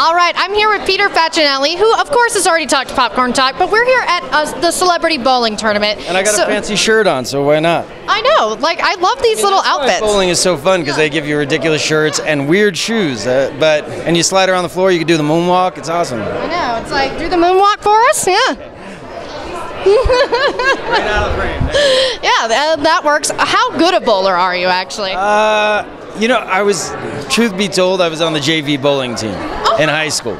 All right, I'm here with Peter Facinelli, who, of course, has already talked Popcorn Talk, but we're here at uh, the Celebrity Bowling Tournament. And I got So- a fancy shirt on, so why not? I know, like I love these little outfits. Bowling is so fun because they give you ridiculous shirts and weird shoes. Uh, but and you slide around the floor, you can do the moonwalk. It's awesome. I know, it's like do the moonwalk for us, yeah. Right out of frame. Yeah, that, that works. How good a bowler are you, actually? Uh, you know, I was, truth be told, I was on the JV bowling team in high school,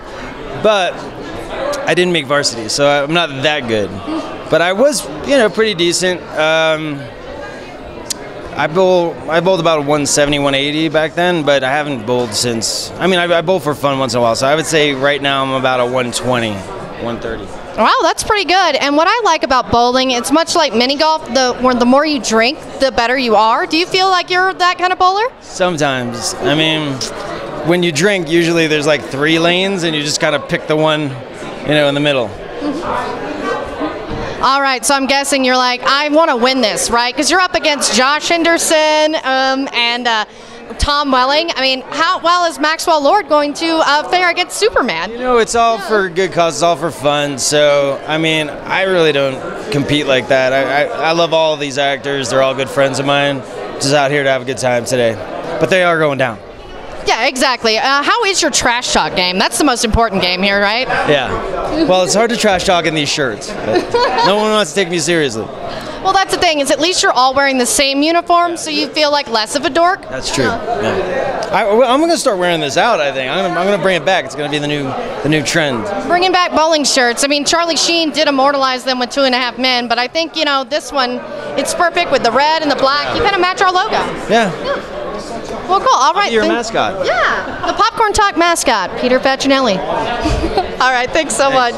but I didn't make varsity, so I'm not that good. But I was, you know, pretty decent. Um, I bowl, I bowled about 170, 180 back then, but I haven't bowled since. I mean, I, I bowl for fun once in a while, so I would say right now I'm about a 120, 130. Wow, that's pretty good. And what I like about bowling, it's much like mini golf. The where the more you drink, the better you are. Do you feel like you're that kind of bowler? Sometimes. I mean, when you drink, usually there's like three lanes, and you just kind of pick the one, you know, in the middle. All right, so I'm guessing you're like, I want to win this, right? Because you're up against Josh Henderson um, and uh, Tom Welling. I mean, how well is Maxwell Lord going to uh, fare against Superman? You know, it's all for good cause, it's all for fun. So, I mean, I really don't compete like that. I, I, I love all of these actors, they're all good friends of mine. Just out here to have a good time today. But they are going down. Yeah, exactly. Uh, how is your trash talk game? That's the most important game here, right? Yeah. Well, it's hard to trash talk in these shirts. no one wants to take me seriously. Well, that's the thing. Is at least you're all wearing the same uniform, so you feel like less of a dork. That's true. Yeah. I, I'm going to start wearing this out. I think I'm going to I'm going to bring it back. It's going to be the new the new trend. Bringing back bowling shirts. I mean, Charlie Sheen did immortalize them with Two and a Half Men, but I think you know this one. It's perfect with the red and the black. You kind of match our logo. Yeah. Well, cool. All right. Your mascot. Yeah, the Popcorn Talk mascot, Peter Facinelli. All right. Thanks so much.